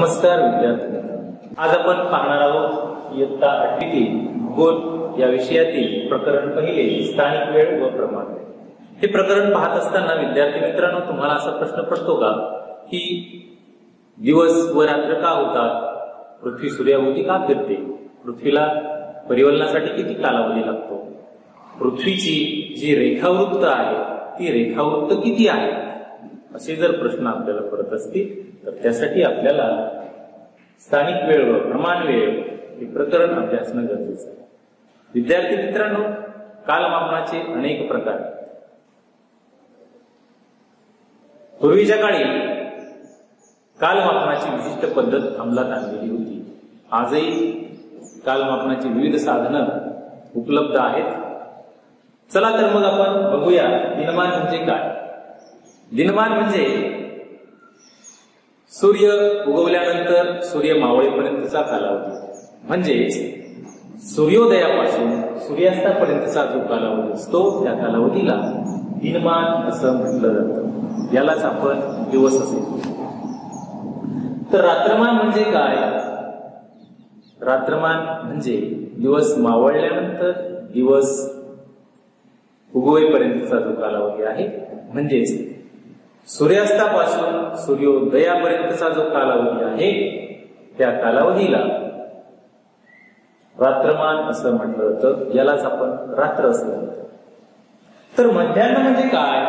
नमस्कार विद्यार्थी. आज आपण पाहणार आहोत इयत्ता आठवीतील भूगोल या विषयातील प्रकरण पहिले स्थानिक वेळ व प्रमाण. हे प्रकरण पाहत असताना विद्यार्थी मित्रांनो तुम्हाला असा प्रश्न पडतो का? की दिवस व रात्र का होतात? पृथ्वी सूर्याभोवती का फिरते? पृथ्वीला परिवलनासाठी किती कालावधी लागतो? पृथ्वीची जी रेखावृत्त आहे ती रेखावृत्त किती आहे? असे जर प्रश्न आपल्याला पडत असतील तर त्यासाठी आपल्याला स्थानिक वेळ व प्रमाण वेळ हे प्रकरण अभ्यासणं गरजेचं आहे. विद्यार्थी मित्रांनो कालमापनाचे अनेक प्रकार पूर्वीच्या काळी कालमापनाची विशिष्ट पद्धत अंमलात आणलेली होती. आजही कालमापनाची विविध साधनं उपलब्ध आहेत. चला तर मग आपण बघूया दिनमान म्हणजे काय. दिनमान म्हणजे सूर्य उगवल्यानंतर सूर्य मावळेपर्यंतचा कालावधी. म्हणजे सूर्योदयापासून सूर्यास्तापर्यंतचा जो कालावधी असतो त्या कालावधीला दिनमान असं म्हटलं जातं. यालाच आपण दिवस असे तर रात्रमान म्हणजे काय? रात्रमान म्हणजे दिवस मावळल्यानंतर दिवस उगवेपर्यंतचा जो कालावधी आहे म्हणजेच सूर्यास्तापासून सूर्योदयापर्यंतचा जो कालावधी आहे त्या कालावधीला रात्रमान असं म्हटलं जातं. यालाच आपण रात्र असं म्हणतो. तर मध्यान्ह म्हणजे काय?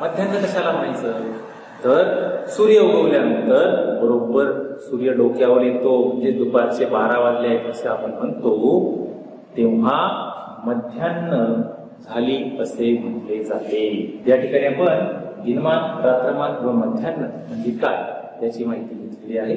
मध्यान्ह कशाला म्हणायचं? तर सूर्य उगवल्यानंतर बरोबर सूर्य डोक्यावर येतो म्हणजे दुपारचे बारा वाजले आहेत असं आपण म्हणतो. तेव्हा मध्यान्ह झाली असे म्हटले जाते. या ठिकाणी आपण दिनमान रात्रमान व मध्यान्ह म्हणजे काय याची माहिती घेतलेली आहे.